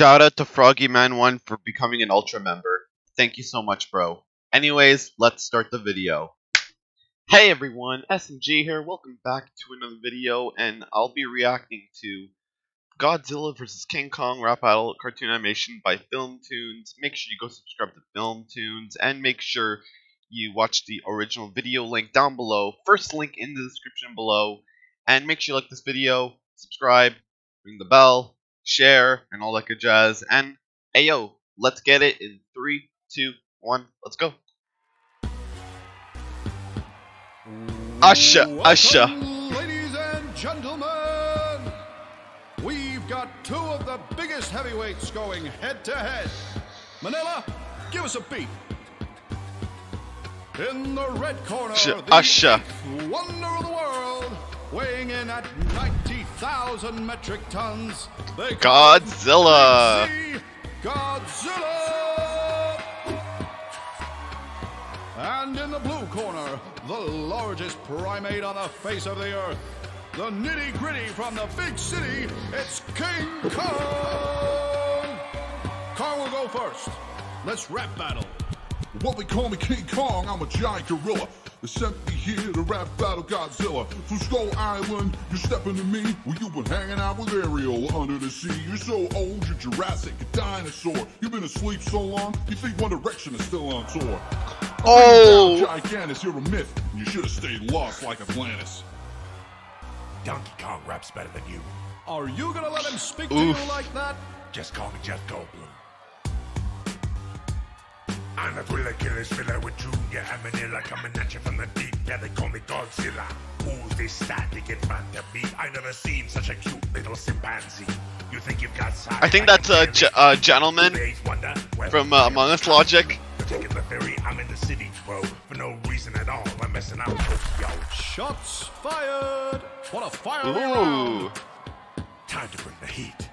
Shout out to Frogiman1 for becoming an Ultra member. Thank you so much, bro. Anyways, let's start the video. Hey everyone, SMG here. Welcome back to another video, and I'll be reacting to Godzilla vs. King Kong rap battle cartoon animation by Film Toons. Make sure you go subscribe to Film Toons, and make sure you watch the original video link down below. First link in the description below. And make sure you like this video, subscribe, ring the bell, share, and all that good jazz. And hey yo, let's get it in three, two, one, let's go. Usher, usher. Ladies and gentlemen, we've got two of the biggest heavyweights going head to head. Manila, give us a beat. In the red corner, Usher, the usher. wonder of the world, weighing in at 90,000 metric tons. They Godzilla. Godzilla! And in the blue corner, the largest primate on the face of the earth. The nitty gritty from the big city, it's King Kong! Kong will go first. Let's rap battle. Well, they call me King Kong, I'm a giant gorilla. They sent me here to rap battle Godzilla. From Skull Island, you're stepping to me. Well, you've been hanging out with Ariel under the sea. You're so old, you're Jurassic, a dinosaur. You've been asleep so long, you think One Direction is still on tour. Oh, Gigantus, you're a myth. You should have stayed lost like Atlantis. Donkey Kong raps better than you. Are you gonna let him speak to you like that? Just call me Jeff Goldblum. I'm a thriller killer, thriller with Junior and Manila coming at you from the deep. Yeah, they call me Godzilla. Who's this static in front of me? I never seen such a cute little chimpanzee. You think you've got size? I think that's a uh, gentleman wonder? Well, from uh, Among Us Logic. You're taking the ferry, I'm in the city, bro. For no reason at all, I'm messing up Tokyo. Shots fired! What a fiery round! Ooh, Time to bring the heat.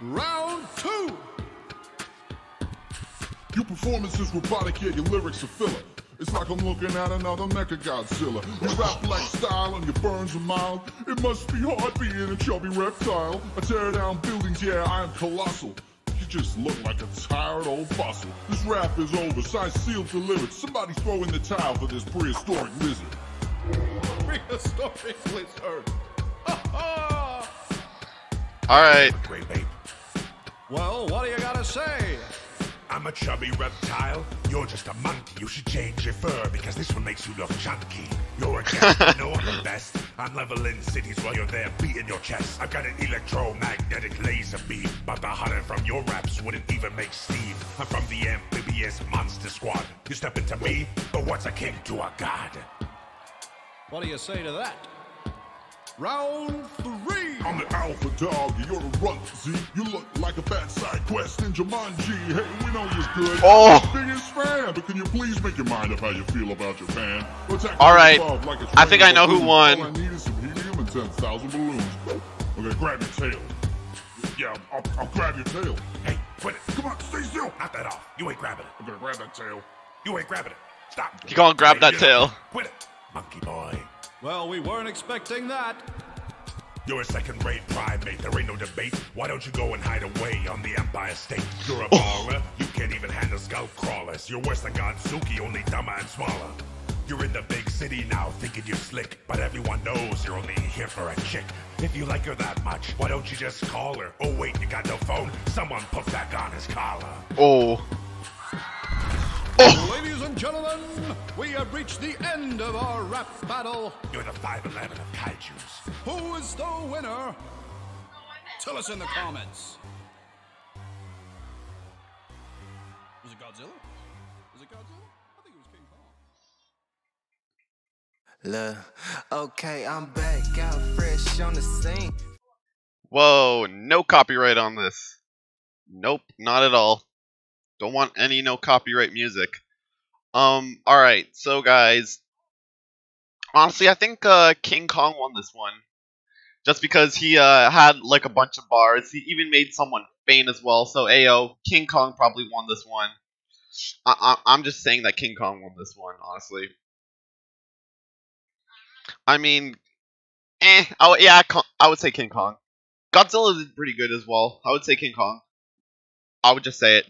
Round two! Your performance is robotic, yet your lyrics are filler. It's like I'm looking at another Mecha Godzilla. You rap like style and your burns are mild. It must be hard being a chubby reptile. I tear down buildings, yeah, I am colossal. You just look like a tired old fossil. This rap is over, signed, sealed, delivered. Somebody throw in the towel for this prehistoric lizard. Prehistoric lizard! Ha ha! all right. Great babe. Well, what do you gotta say? I'm a chubby reptile. You're just a monkey. You should change your fur because this one makes you look chunky. You're a cat. I know I'm the best. I'm leveling cities while you're there beating your chest. I've got an electromagnetic laser beam, but the hotter from your raps wouldn't even make steam. I'm from the amphibious monster squad. You step into me, but what's a king to a god? What do you say to that? Round three! I'm the alpha dog, you're the runt, Z. You look like a fat side quest in Jumanji. Hey, we know you're good. Oh. Biggest fan, but can you please make your mind up how you feel about your fan? Let's All right. above like a I think I know who won. All I need is some helium and 10,000 balloons. Okay, grab your tail. Yeah, I'll, I'll grab your tail. Hey, quit it. Come on, stay still. Knock that off. You ain't grabbing it. I'm gonna grab that tail. You ain't grabbing it. Stop. You gonna grab Hey, that tail. up. Quit it. Monkey boy. Well, we weren't expecting that. You're a second-rate primate, there ain't no debate. Why don't you go and hide away on the Empire State? You're a Oh. baller, you can't even handle skull crawlers. You're worse than Godzooky, only dumber and smaller. You're in the big city now, thinking you're slick, but everyone knows you're only here for a chick. If you like her that much, why don't you just call her? Oh wait, you got no phone? Someone put back on his collar. Oh. Ladies and gentlemen, we have reached the end of our rap battle. You're the 5'11 of kaijus. Who is the winner? Tell us in the comments. Was it Godzilla? Was it Godzilla? I think it was King Kong. Look, okay, I'm back out fresh on the scene. Whoa, no copyright on this. Nope, not at all. Don't want any no copyright music. Um, alright, so guys. Honestly, I think uh, King Kong won this one. Just because he uh, had like a bunch of bars. He even made someone faint as well. So, Ayo, King Kong probably won this one. I- I- I'm just saying that King Kong won this one, honestly. I mean, eh. Oh, yeah, I would say King Kong. Godzilla did pretty good as well. I would say King Kong. I would just say it.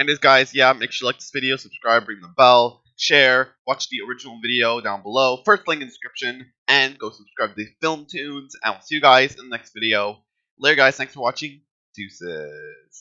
Anyways, guys, yeah, make sure you like this video, subscribe, ring the bell, share, watch the original video down below, first link in the description, and go subscribe to the Film Toons, and we'll see you guys in the next video. Later, guys, thanks for watching. Deuces.